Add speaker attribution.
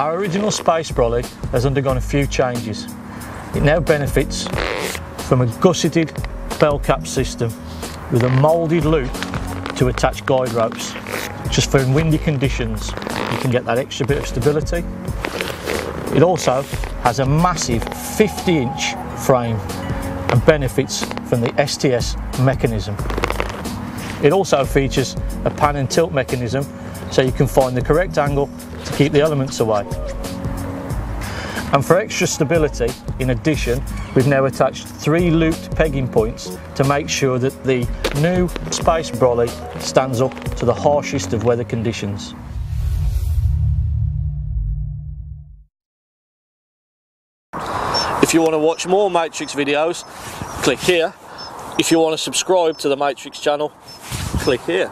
Speaker 1: Our original Space Brolly has undergone a few changes. It now benefits from a gusseted bell cap system with a moulded loop to attach guide ropes. Just for windy conditions, you can get that extra bit of stability. It also has a massive 50 inch frame and benefits from the STS mechanism. It also features a pan and tilt mechanism so you can find the correct angle to keep the elements away. And for extra stability, in addition, we've now attached three looped pegging points to make sure that the new Space Brolly stands up to the harshest of weather conditions. If you want to watch more Matrix videos, click here. If you want to subscribe to the Matrix channel, click here.